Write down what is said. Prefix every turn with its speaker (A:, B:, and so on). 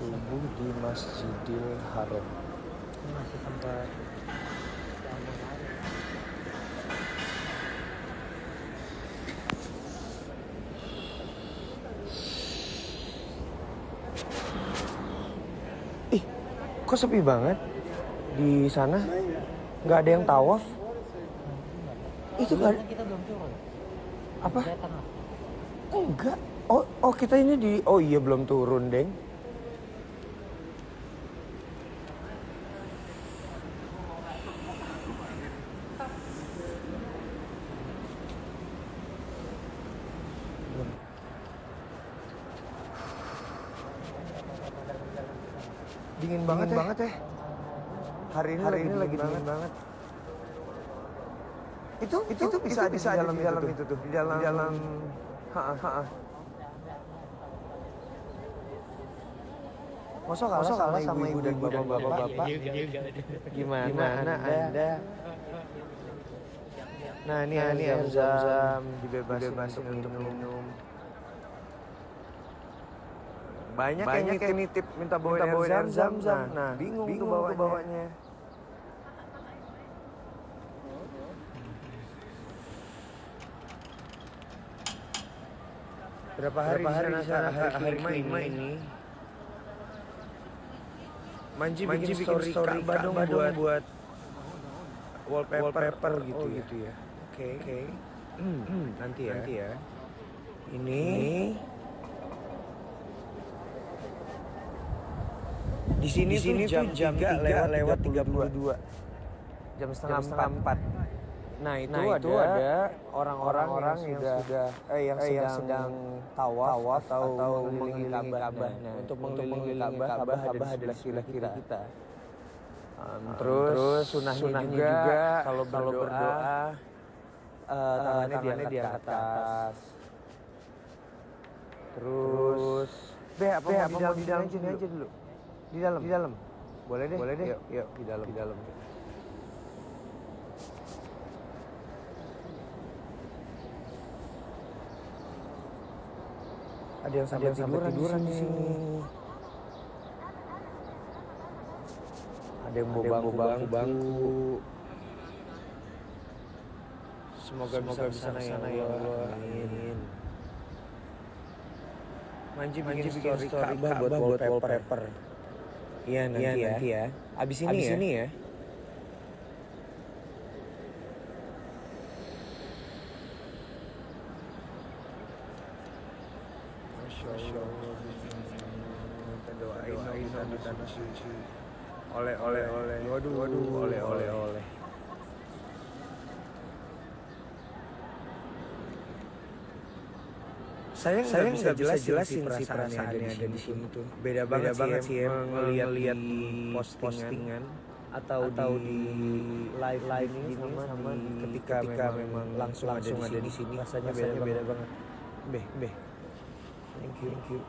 A: Masjidil Haram.
B: ini masih lagi
A: Ih, kok sepi banget di sana? Nggak ada yang tawaf? Itu nggak apa?
B: datang apa
A: Enggak. Oh, oh kita ini di. Oh iya belum turun, deng. Dingin banget,
B: Dingin
A: banget ya. Hari ini,
B: Hari
A: lagi,
B: ini
A: dingin
B: lagi
A: banget.
B: dingin
A: banget. Itu, itu, itu bisa
B: itu
A: di
B: bisa
A: dalam,
B: di
A: di dalam
B: dalam
A: itu tuh. Di dalam, di dalam. Ha, ha, ha. Masa kalah,
B: Masa
A: sama,
B: kalah sama
A: ibu, dan
B: ibu dan
A: bapak-bapak? Gimana,
B: Gimana
A: anda?
B: Anda?
A: Nah ini,
B: Nah,
A: ini zam-zam dibebasin,
B: dibebasin
A: untuk
B: untuk
A: minum. Banyak,
B: Banyak
A: yang nitip minta bawain
B: minta bawain
A: air
B: air
A: zam-zam.
B: zam-zam.
A: Nah, bingung,
B: bingung
A: tuh bawanya.
B: bawanya.
A: Berapa hari,
B: Berapa hari
A: di
B: di
A: sana, hari,
B: hari
A: kelima
B: kelima
A: ini?
B: ini?
A: Manji,
B: Manji
A: bikin,
B: bikin
A: story,
B: story
A: dong
B: Ka'bah
A: buat, buat wallpaper,
B: wallpaper
A: gitu,
B: oh,
A: ya.
B: gitu ya.
A: Oke, oke. Hmm, nanti ya.
B: Nanti ya.
A: Ini, di sini,
B: Di sini
A: tuh jam, jam
B: jam
A: 3
B: tiga
A: lewat,
B: lewat
A: 32.
B: 32.
A: Jam setengah
B: Jam setengah
A: empat. Nah itu,
B: Nah, itu
A: ada orang-orang yang,
B: yang
A: sudah,
B: sudah
A: eh, yang
B: eh,
A: sedang,
B: yang sedang
A: tawaf,
B: tawaf
A: atau,
B: atau
A: mengelilingi Ka'bah. Nah,
B: Nah,
A: untuk mengelilingi Ka'bah,
B: Ka'bah
A: ada di sebelah kiri kita.
B: kita.
A: Um,
B: terus,
A: terus sunahnya,
B: sunahnya
A: juga,
B: juga,
A: kalau
B: kalau
A: berdoa,
B: berdoa,
A: eh, tangannya,
B: tangannya
A: diangkat, ke atas.
B: Terus,
A: Be, apa
B: Be,
A: mau
B: apa
A: di dalam, sini aja, dulu? Di dalam?
B: Di dalam?
A: Boleh deh?
B: Boleh deh.
A: Yuk, yuk, di dalam.
B: Di dalam.
A: Ada yang sampai
B: Ada yang sampai
A: tiduran,
B: tiduran
A: di sini. Ada yang bawa
B: Ada yang bawa
A: bangku-bangku. Semoga,
B: Semoga
A: bisa
B: bisa
A: ke
B: sana
A: ya
B: ya
A: Allah. Amin. Manji bikin,
B: Manji
A: story,
B: bikin story
A: Ka'bah
B: Ka'bah
A: buat
B: buat
A: wallpaper.
B: wallpaper.
A: Iya nanti,
B: Iya,
A: ya.
B: nanti ya.
A: Abis ini
B: Abis
A: ya.
B: ini ya.
A: Doain doain. Oleh oleh oleh. Waduh waduh oleh oleh oleh. Saya
B: Saya
A: nggak bisa jelasin, sih
B: sih
A: perasaan yang ada di
B: perasaannya
A: sini, tuh. Beda banget,
B: banget
A: sih ya melihat di postingan, atau,
B: atau
A: di,
B: di
A: live live
B: ini sama
A: sama,
B: di-
A: ketika,
B: ketika
A: memang, langsung,
B: langsung
A: ada,
B: ada
A: di
B: sini,
A: rasanya,
B: rasanya
A: beda,
B: beda
A: banget. Beh beh. Thank you. Thank you.